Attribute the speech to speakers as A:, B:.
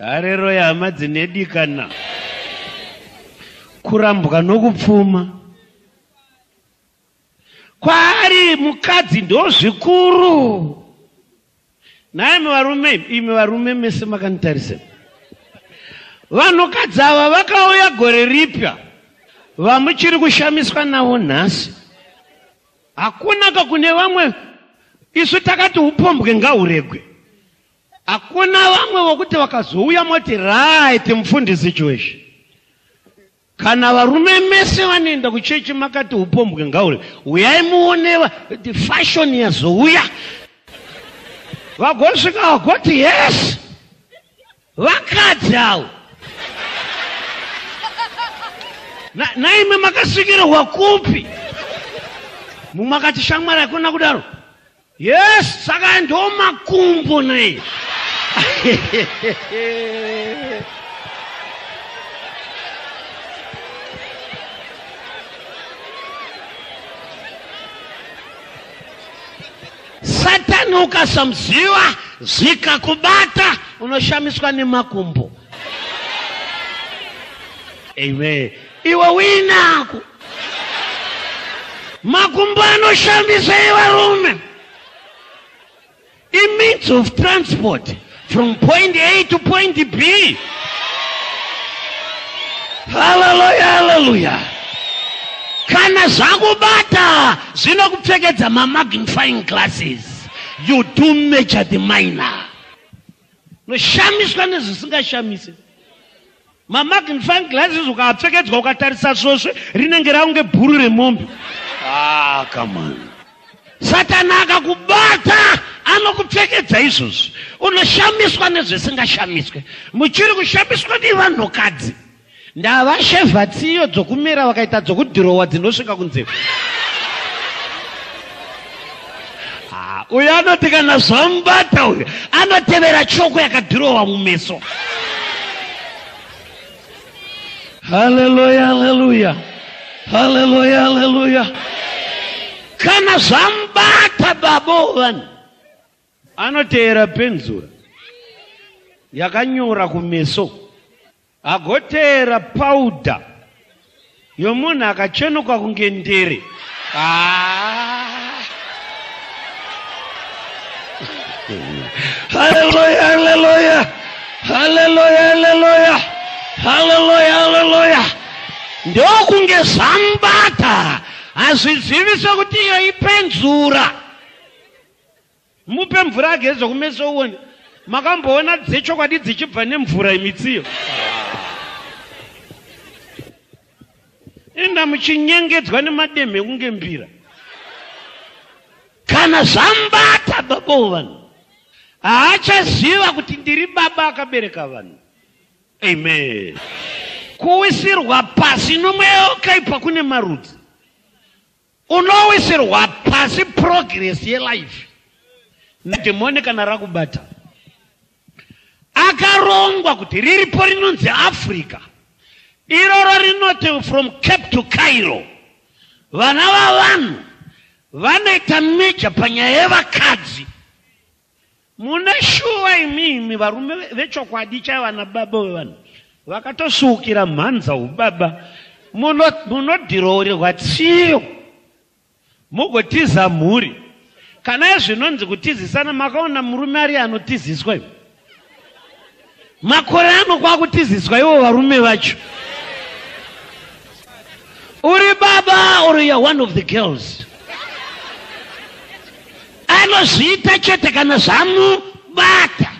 A: harero yehama dzinedikana kurambwa nokupfuma? Kwaari mukadzi ndo zvikuru naimi varume imi varume mese makanitarisa vanhukadzi ava vakauya gore ripya. Vamuchiri kushamiswa navo nhasi. Hakuna kakune vamwe. Isu takati upombwe ngahuregwe hakuna vamwe vokuti vakazouya moti right mufundisi jeshi kana varume mese vanoenda kuchechi makati upombwe ngauri. Uyai muone fashoni yazouya. Vagosvika vagoti yes. Vakadzi avo naime makasvikirwa kupi? Mumwe akati shamwari hakuna kudaro. Yes saka ndo makumbo nei satani ukasamuziva zvikakubata unoshamiswa nemakumbo. Amen. Iwe uinako makumbo anoshamisa ivarume imeans of transport from point a to point b. Haleluya haleluya kana zvakubata zvinokupfekedza mamagnifying glasses you do measure the minor noshamiswa nezvisingashamisi. Mamagnifying glasses ukaapfekedzwa ukatarisa svosve rinenge raunge bhuru remombe. Ah, come on. Satani akakubata anokupfekedza izvozvi unoshamiswa nezvisingashamiswe. Muchiri kushamiswa nevanhukadzi ndavashevha tsiyo dzokumera vakaita dzokudhirowa dzinosvika kunzeve. Uyo anoti kana zvamubata uyo anotevera choko yakadhirowa mumeso. Haleluya haleluya haleluya haleluya kana zvamubata babo vanhu anoteera penzura. Yakanyora kumeso. Agoteera paudha yomunhu akachenuka kunge ndere. Haleluya haleluya haleluya haleluya haleluya haleluya ndokunge zvamubata hazvizivise kuti iyo ipenzura mupe mvura ageze kumeso uone. Makamboona dzechokwadi dzichibva nemvura imitsiyo. Enda muchinyengedzwa nemademhe kunge mbira. Kana zvambata babo vanhu haachaziva kuti ndiri baba akabereka vanhu. Amen. Kuwisirwa pasi nomweya wakaipa kune marudzi. Unowisirwa pasi progress yelife nedhemoni kana rakubata. Akarongwa kuti riripo rinonzi africa iroro rinoti from cape to cairo. Vana vavanhu vanoita meja panyaya yevakadzi. Mune shuwa imimi varume vechokwadi chaivana baba vevanhu vakatosukira mhanza ubaba munodhirowererwa tsiyo mugotiza mhuri kana zvinonzi kutizisana makaona murume ari anotiziswa makore ano kwakutiziswa ivo varume vacho. Uri baba uri ya one of the girls? Anozviita chete kana zvamubata